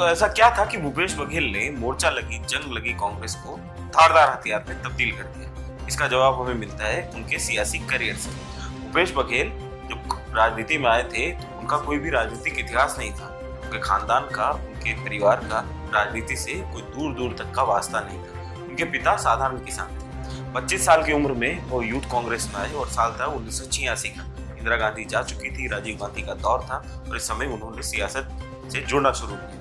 तो ऐसा क्या था कि भूपेश बघेल ने मोर्चा लगी, जंग लगी कांग्रेस को धारदार हथियार में तब्दील कर दिया। इसका जवाब हमें मिलता है उनके सियासी करियर से। भूपेश बघेल जब राजनीति में आए थे तो उनका कोई भी राजनीतिक इतिहास नहीं था। उनके खानदान का, उनके परिवार का, राजनीति से कोई दूर दूर तक का वास्ता नहीं था। उनके पिता साधारण किसान थे। पच्चीस साल की उम्र में वो यूथ कांग्रेस में आए और साल था उन्नीस सौ छियासी का। इंदिरा गांधी जा चुकी थी, राजीव गांधी का दौर था और इस समय उन्होंने सियासत से जुड़ना शुरू किया।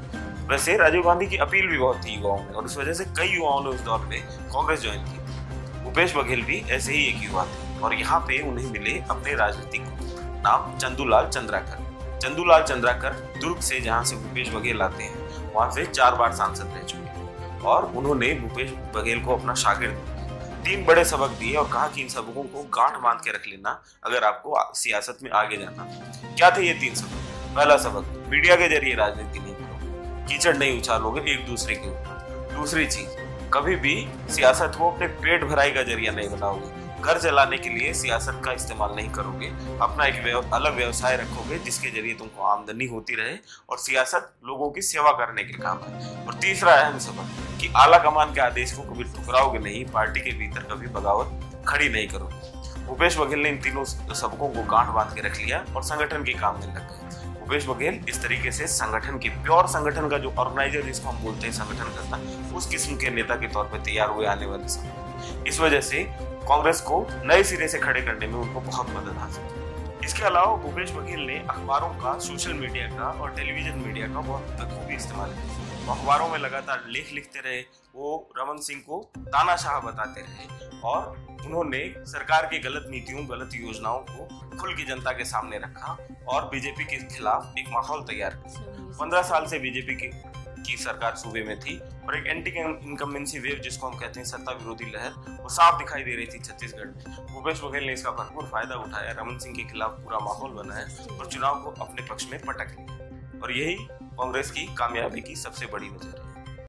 वैसे राजीव गांधी की अपील भी बहुत थी युवाओं में, और इस वजह से कई युवाओं ने उस दौर में कांग्रेस ज्वाइन की। भूपेश बघेल भी ऐसे ही एक युवा थे, और यहाँ पे उन्हें मिले अपने राजनीतिक नाम चंदूलाल चंद्राकर। चंदूलाल चंद्राकर दुर्ग से जहाँ से भूपेश बघेल आते हैं, वहाँ से चार बार सांसद रह चुके और उन्होंने भूपेश बघेल को अपना शागिर्द तीन बड़े सबक दिए और कहा कि इन सबकों को गांठ बाँध के रख लेना, अगर आपको सियासत में आगे जाना। क्या थे ये तीन सबक? पहला सबक, मीडिया के ज़रिए राजनीति नहीं कीचड़ नहीं उछालोगे एक दूसरे के ऊपर। दूसरी चीज़ कभी भी सियासत को अपने पेट भराई का ज़रिया नहीं बनाओगे। घर चलाने के लिए सियासत का इस्तेमाल नहीं करोगे। अपना एक व्यव, अलग व्यवसाय रखोगे जिसके ज़रिए तुमको आमदनी होती रहे और सियासत लोगों की सेवा करने के काम है और तीसरा अहम सबक कि आला कमान के आदेश को कभी ठुकराओगे नहीं पार्टी के भीतर कभी बगावत खड़ी नहीं करोगे। भूपेश बघेल ने इन तीनों सबकों को गांठ बाँध के रख लिया और संगठन के काम में लग गए। भूपेश बघेल इस तरीके से संगठन के, प्योर संगठन का जो ऑर्गेनाइजर जिसको हम बोलते हैं संगठन करता, उस किस्म के नेता के तौर पर तैयार हुए आने वाले समय इस वजह से कांग्रेस को नए सिरे से खड़े करने में उनको बहुत मदद हासिल इसके अलावा भूपेश बघेल ने अखबारों का, सोशल मीडिया का और टेलीविज़न मीडिया का बहुत बखूबी इस्तेमाल किया। वो अखबारों में लगातार लेख लिखते रहे वो रमन सिंह को तानाशाह बताते रहे और उन्होंने सरकार की गलत नीतियों गलत योजनाओं को खुल की जनता के सामने रखा और बीजेपी के खिलाफ एक माहौल तैयार किया। पंद्रह साल से बीजेपी की की सरकार सूबे में थी और एक एंटी इनकम्बेंसी वेव जिसको हम कहते हैं सत्ता विरोधी लहर वो साफ़ दिखाई दे रही थी छत्तीसगढ़ में। भूपेश बघेल ने इसका भरपूर फ़ायदा उठाया। रमन सिंह के खिलाफ पूरा माहौल बनाया और चुनाव को अपने पक्ष में पटक लिया। और यही कांग्रेस की कामयाबी की सबसे बड़ी वजह है